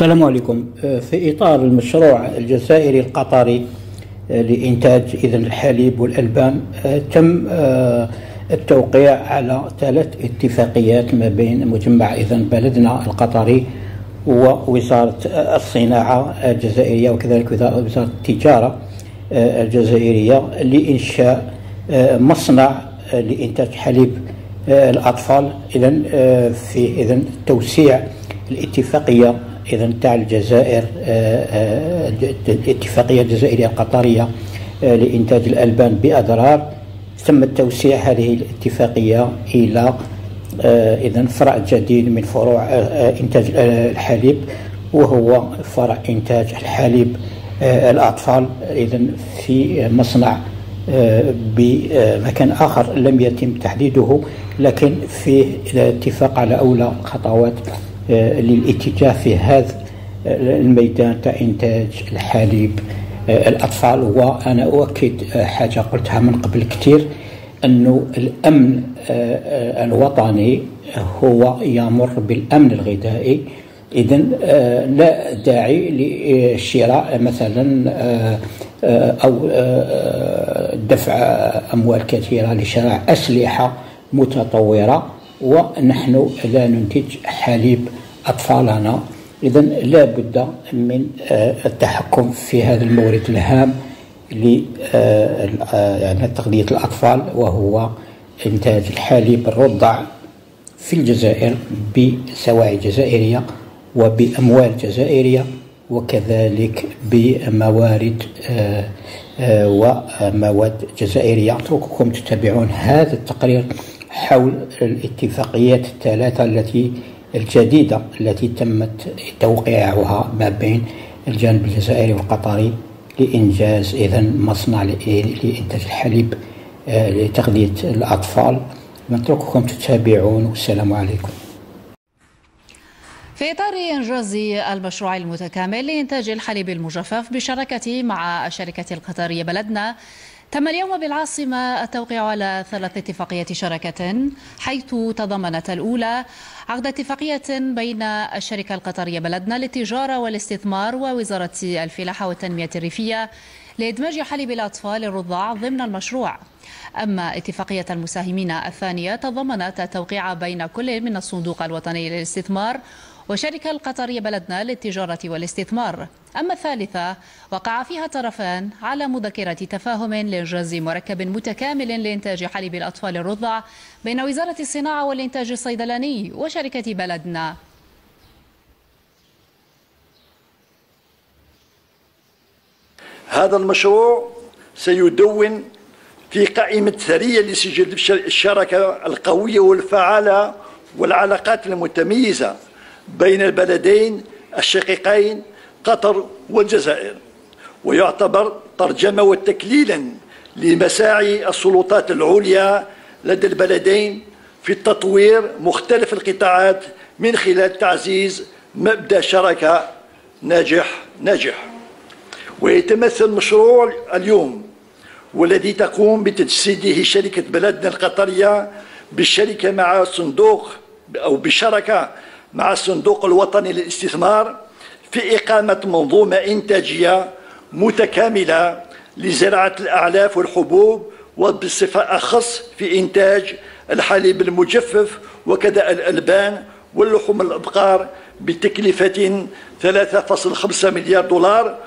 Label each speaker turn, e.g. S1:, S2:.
S1: السلام عليكم. في إطار المشروع الجزائري القطري لإنتاج إذن الحليب والألبان تم التوقيع على ثلاث اتفاقيات ما بين مجمع إذن بلدنا القطري ووزارة الصناعة الجزائرية وكذلك وزارة التجارة الجزائرية لإنشاء مصنع لإنتاج حليب الأطفال. إذا في إذن توسيع الاتفاقية إذا تاع الجزائر الاتفاقية الجزائرية القطرية لإنتاج الألبان بأضرار تم توسيع هذه الاتفاقية إلى إذا فرع جديد من فروع إنتاج الحليب وهو فرع إنتاج الحليب الأطفال إذا في مصنع بمكان آخر لم يتم تحديده لكن فيه اتفاق على أولى الخطوات للاتجاه في هذا الميدان تاع إنتاج الحليب الأطفال. وأنا أؤكد حاجة قلتها من قبل كثير أنه الأمن الوطني هو يمر بالأمن الغذائي. إذا لا داعي لشراء مثلا أو دفع أموال كثيرة لشراء أسلحة متطورة. ونحن لا ننتج حليب أطفالنا إذا لا بد من التحكم في هذا المورد الهام ل يعني تغذية الأطفال وهو إنتاج الحليب الرضع في الجزائر بسواعي جزائرية وبأموال جزائرية وكذلك بموارد ومواد جزائرية. أترككم تتابعون هذا التقرير حول الاتفاقيات الثلاثة التي الجديدة التي تمت توقيعها ما بين الجانب الجزائري والقطري لإنجاز إذا مصنع لإنتاج الحليب لتغذية الأطفال. نترككم تتابعون. والسلام عليكم.
S2: في إطار إنجاز المشروع المتكامل لإنتاج الحليب المجفف بشراكة مع الشركة القطرية بلدنا تم اليوم بالعاصمة التوقيع على ثلاث اتفاقيات شراكة حيث تضمنت الأولى عقد اتفاقية بين الشركة القطرية بلدنا للتجارة والاستثمار ووزارة الفلاحة والتنمية الريفية لإدماج حليب الأطفال الرضع ضمن المشروع. أما اتفاقية المساهمين الثانية تضمنت التوقيع بين كل من الصندوق الوطني للاستثمار والشركة القطرية بلدنا للتجارة والاستثمار. أما الثالثة وقع فيها طرفان على مذكرة تفاهم لإنجاز مركب متكامل لإنتاج حليب الأطفال الرضع بين وزارة الصناعة والإنتاج الصيدلاني وشركة بلدنا.
S3: هذا المشروع سيدون في قائمة ثرية لسجل الشراكة القوية والفعالة والعلاقات المتميزة بين البلدين الشقيقين قطر والجزائر ويعتبر ترجمة وتكليلا لمساعي السلطات العليا لدى البلدين في تطوير مختلف القطاعات من خلال تعزيز مبدأ شراكة ناجح ناجح. ويتمثل مشروع اليوم والذي تقوم بتجسيده شركة بلدنا القطرية بالشركة مع صندوق أو بشركه مع الصندوق الوطني للاستثمار في إقامة منظومة إنتاجية متكاملة لزراعة الأعلاف والحبوب وبصفة أخص في إنتاج الحليب المجفف وكذا الألبان واللحوم الأبقار بتكلفة 3.5 مليار دولار